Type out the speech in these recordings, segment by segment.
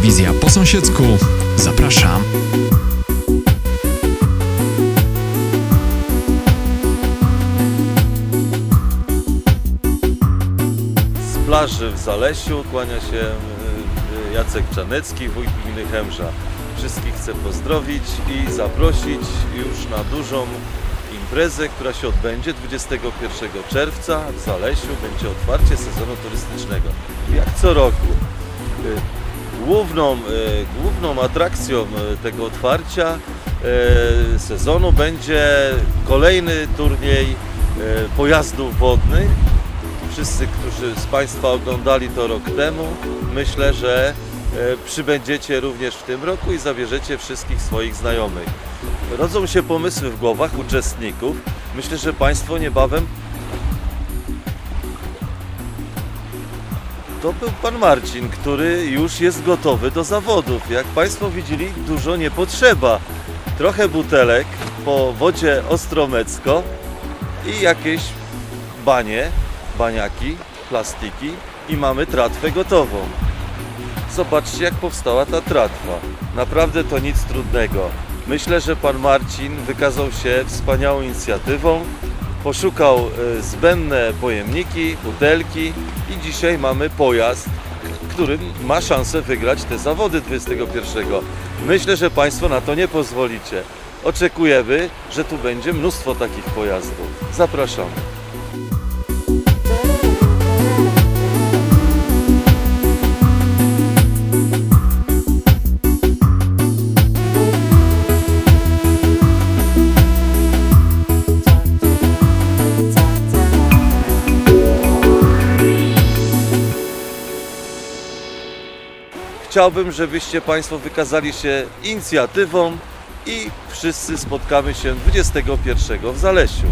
Telewizja po sąsiedzku. Zapraszam. Z plaży w Zalesiu kłania się y, y, Jacek Czanecki, wójt gminy Chemża. Wszystkich chcę pozdrowić i zaprosić już na dużą imprezę, która się odbędzie 21 czerwca w Zalesiu. Będzie otwarcie sezonu turystycznego. Jak co roku. Główną, y, główną atrakcją y, tego otwarcia y, sezonu będzie kolejny turniej pojazdów wodnych wszyscy, którzy z Państwa oglądali to rok temu, myślę, że e, przybędziecie również w tym roku i zabierzecie wszystkich swoich znajomych. Rodzą się pomysły w głowach uczestników. Myślę, że Państwo niebawem. To był Pan Marcin, który już jest gotowy do zawodów. Jak Państwo widzieli, dużo nie potrzeba. Trochę butelek po wodzie ostromecko i jakieś banie, baniaki, plastiki i mamy tratwę gotową. Zobaczcie jak powstała ta tratwa. Naprawdę to nic trudnego. Myślę, że pan Marcin wykazał się wspaniałą inicjatywą. Poszukał e, zbędne pojemniki, butelki i dzisiaj mamy pojazd, k- którym ma szansę wygrać te zawody 21. Myślę, że Państwo na to nie pozwolicie. Oczekujemy, że tu będzie mnóstwo takich pojazdów. Zapraszamy. Chciałbym, żebyście Państwo wykazali się inicjatywą i wszyscy spotkamy się 21 w Zalesiu.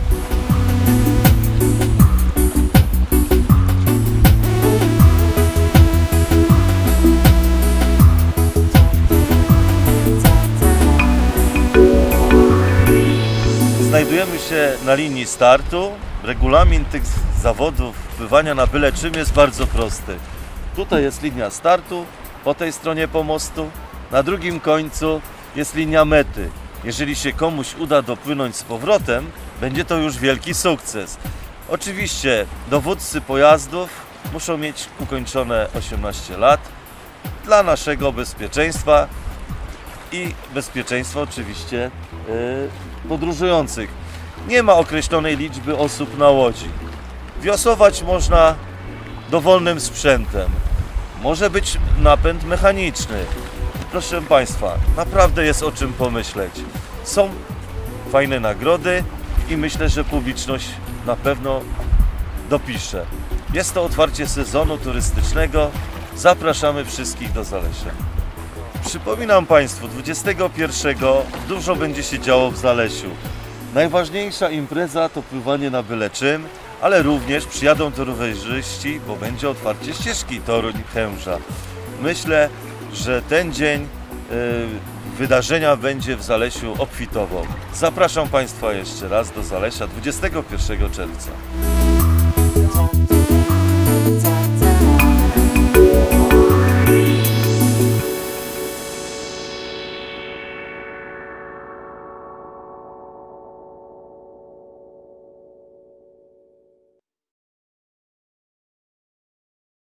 Znajdujemy się na linii startu. Regulamin tych zawodów pływania na byle czym jest bardzo prosty. Tutaj jest linia startu, po tej stronie pomostu, na drugim końcu jest linia mety. Jeżeli się komuś uda dopłynąć z powrotem, będzie to już wielki sukces. Oczywiście dowódcy pojazdów muszą mieć ukończone 18 lat dla naszego bezpieczeństwa i bezpieczeństwa oczywiście yy, podróżujących. Nie ma określonej liczby osób na łodzi. Wiosłować można dowolnym sprzętem. Może być napęd mechaniczny. Proszę Państwa, naprawdę jest o czym pomyśleć. Są fajne nagrody i myślę, że publiczność na pewno dopisze. Jest to otwarcie sezonu turystycznego. Zapraszamy wszystkich do Zalesia. Przypominam Państwu, 21 dużo będzie się działo w Zalesiu. Najważniejsza impreza to pływanie na byle czym, ale również przyjadą tu rowerzyści, bo będzie otwarcie ścieżki Toruń Chęża. Myślę, że ten dzień y, wydarzenia będzie w Zalesiu obfitował. Zapraszam Państwa jeszcze raz do Zalesia 21 czerwca.